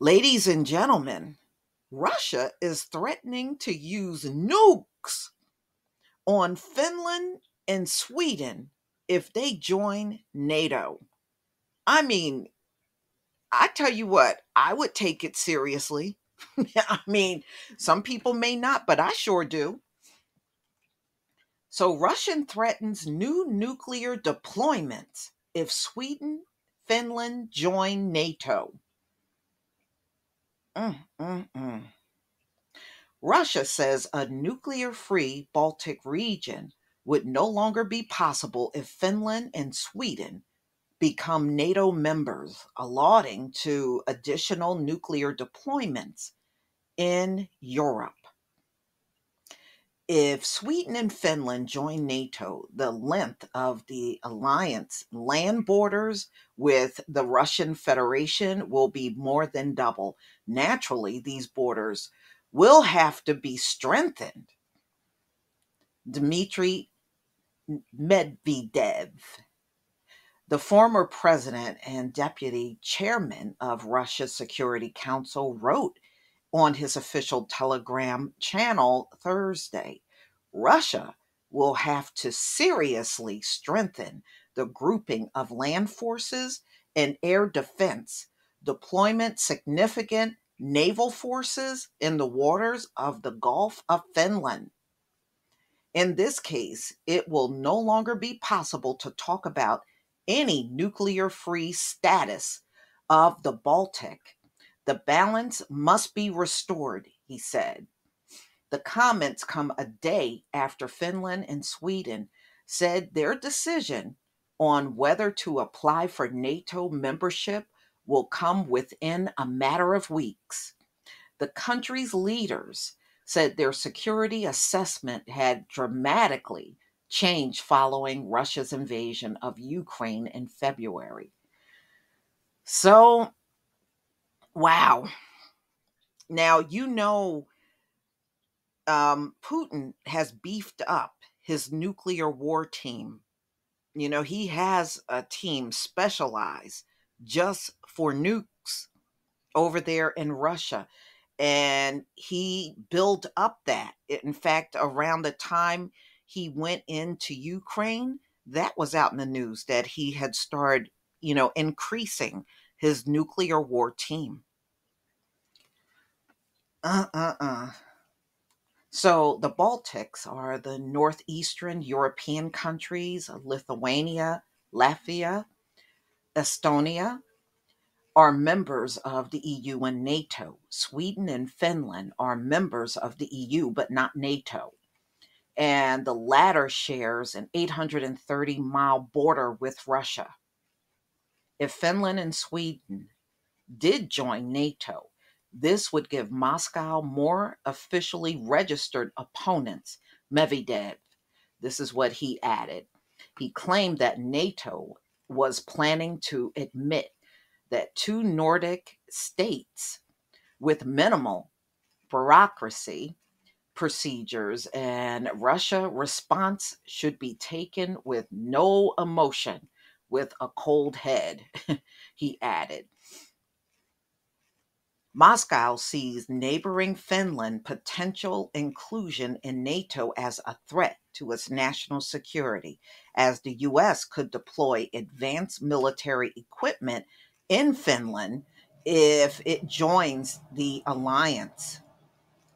Ladies and gentlemen, Russia is threatening to use nukes on Finland and Sweden if they join NATO. I mean, I tell you what, I would take it seriously. I mean, some people may not, but I sure do. So, Russian threatens new nuclear deployments if Sweden, Finland join NATO. Russia says a nuclear free Baltic region would no longer be possible if Finland and Sweden become NATO members, allotting to additional nuclear deployments in Europe. If Sweden and Finland join NATO, the length of the alliance land borders with the Russian Federation will be more than double. Naturally, these borders will have to be strengthened. Dmitry Medvedev, the former president and deputy chairman of Russia's Security Council, wrote on his official Telegram channel Thursday. Russia will have to seriously strengthen the grouping of land forces and air defense, deployment significant naval forces in the waters of the Gulf of Finland. In this case, it will no longer be possible to talk about any nuclear free status of the Baltic. The balance must be restored, he said. The comments come a day after Finland and Sweden said their decision on whether to apply for NATO membership will come within a matter of weeks. The country's leaders said their security assessment had dramatically changed following Russia's invasion of Ukraine in February. So, wow. Now, you know, um, Putin has beefed up his nuclear war team. You know, he has a team specialized just for nukes over there in Russia. And he built up that. In fact, around the time he went into Ukraine, that was out in the news that he had started, you know, increasing his nuclear war team. Uh uh uh. So the Baltics are the northeastern European countries Lithuania, Latvia, Estonia are members of the EU and NATO. Sweden and Finland are members of the EU but not NATO. And the latter shares an 830 mile border with Russia. If Finland and Sweden did join NATO, this would give Moscow more officially registered opponents. Medvedev, this is what he added. He claimed that NATO was planning to admit that two Nordic states with minimal bureaucracy procedures and Russia response should be taken with no emotion, with a cold head, he added. Moscow sees neighboring Finland potential inclusion in NATO as a threat to its national security, as the U.S. could deploy advanced military equipment in Finland if it joins the alliance.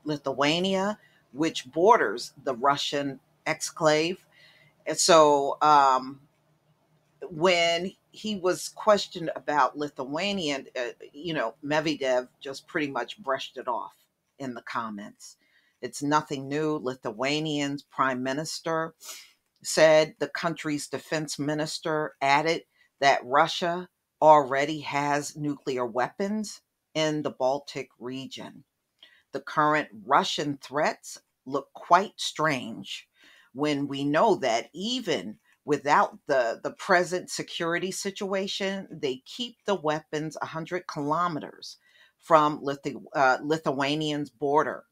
Lithuania, which borders the Russian exclave. And so um, when he was questioned about Lithuanian, uh, you know, Medvedev just pretty much brushed it off in the comments. It's nothing new. Lithuanian's prime minister said the country's defense minister added that Russia already has nuclear weapons in the Baltic region. The current Russian threats look quite strange when we know that even without the, the present security situation, they keep the weapons 100 kilometers from Lithu- uh, Lithuanian's border.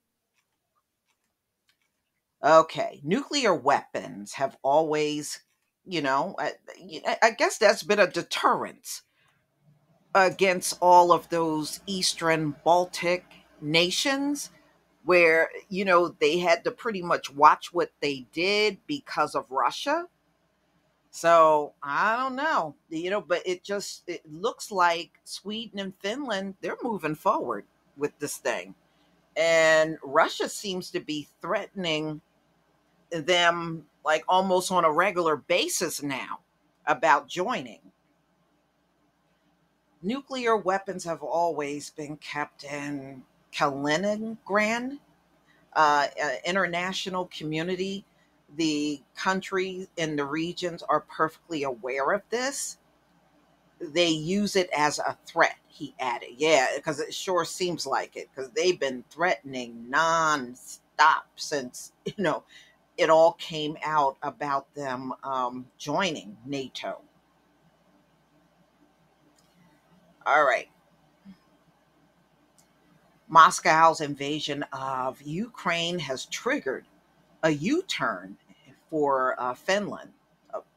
Okay, nuclear weapons have always, you know, I, I guess that's been a deterrence against all of those Eastern Baltic nations where, you know, they had to pretty much watch what they did because of Russia. So I don't know, you know, but it just it looks like Sweden and Finland they're moving forward with this thing, and Russia seems to be threatening them like almost on a regular basis now about joining. Nuclear weapons have always been kept in Kaliningrad, uh, uh, international community. The countries in the regions are perfectly aware of this. They use it as a threat, he added. Yeah, because it sure seems like it, because they've been threatening non-stop since, you know, it all came out about them um, joining NATO. All right. Moscow's invasion of Ukraine has triggered a U turn for uh, Finland,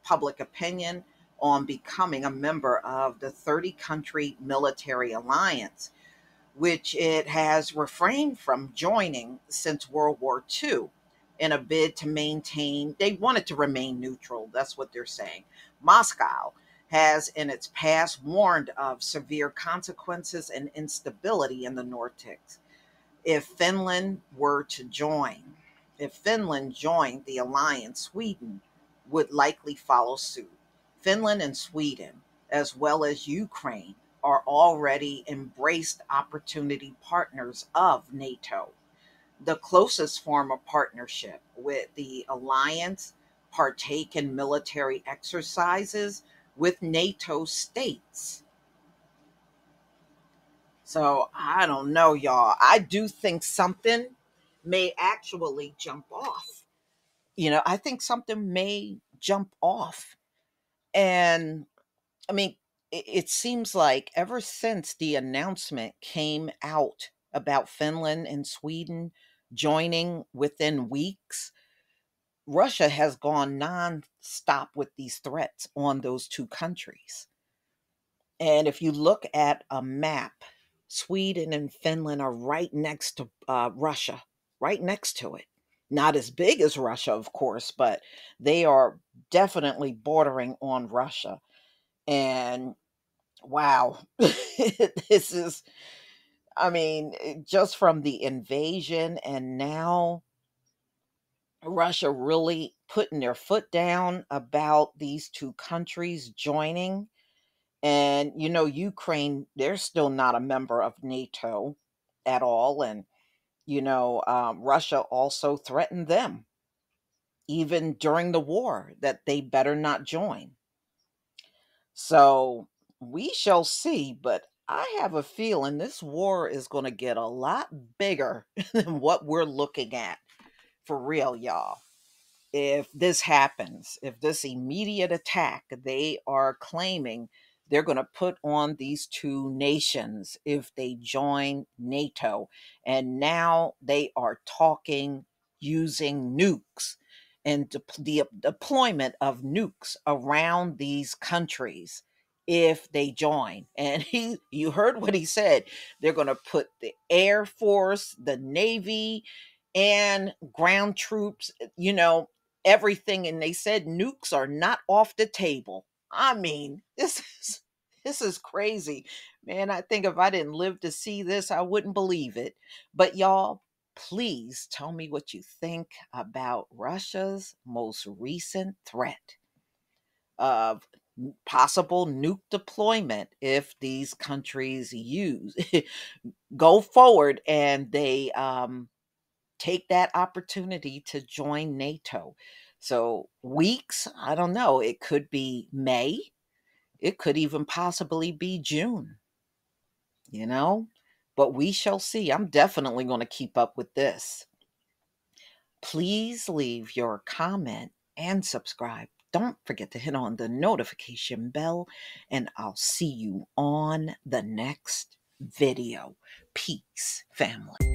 public opinion on becoming a member of the 30 country military alliance, which it has refrained from joining since World War II in a bid to maintain, they wanted to remain neutral. That's what they're saying. Moscow has in its past warned of severe consequences and instability in the Nordics if Finland were to join. If Finland joined the alliance, Sweden would likely follow suit. Finland and Sweden, as well as Ukraine, are already embraced opportunity partners of NATO the closest form of partnership with the alliance partake in military exercises with NATO states. So I don't know, y'all. I do think something may actually jump off. You know, I think something may jump off. And I mean, it, seems like ever since the announcement came out about Finland and Sweden joining within weeks, Russia has gone non-stop with these threats on those two countries. And if you look at a map, Sweden and Finland are right next to uh, Russia, right next to it. Not as big as Russia, of course, but they are definitely bordering on Russia. And wow, this is I mean, eh, just from the invasion and now Russia really putting their foot down about these two countries joining. And, you know, Ukraine, they're still not a member of NATO at all. And, you know, um, Russia also threatened them, even during the war, that they better not join. So we shall see. But I have a feeling this war is going to get a lot bigger than what we're looking at. For real, y'all. If this happens, if this immediate attack they are claiming they're going to put on these two nations if they join NATO, and now they are talking using nukes and de- the deployment of nukes around these countries if they join. And he you heard what he said. They're going to put the Air Force, the Navy, and ground troops, eh, you know, everything and they said nukes are not off the table. I mean, this is this is crazy. Man, I think if I didn't live to see this, I wouldn't believe it. But y'all, please tell me what you think about Russia's most recent threat of possible nuke deployment if these countries use go forward and they um, take that opportunity to join NATO. So weeks, I don't know. It could be May. It could even possibly be June. You know, but we shall see. I'm definitely going to keep up with this. Please leave your comment and subscribe don't forget to hit on the notification bell, and I'll see you on the next video. Peace, family.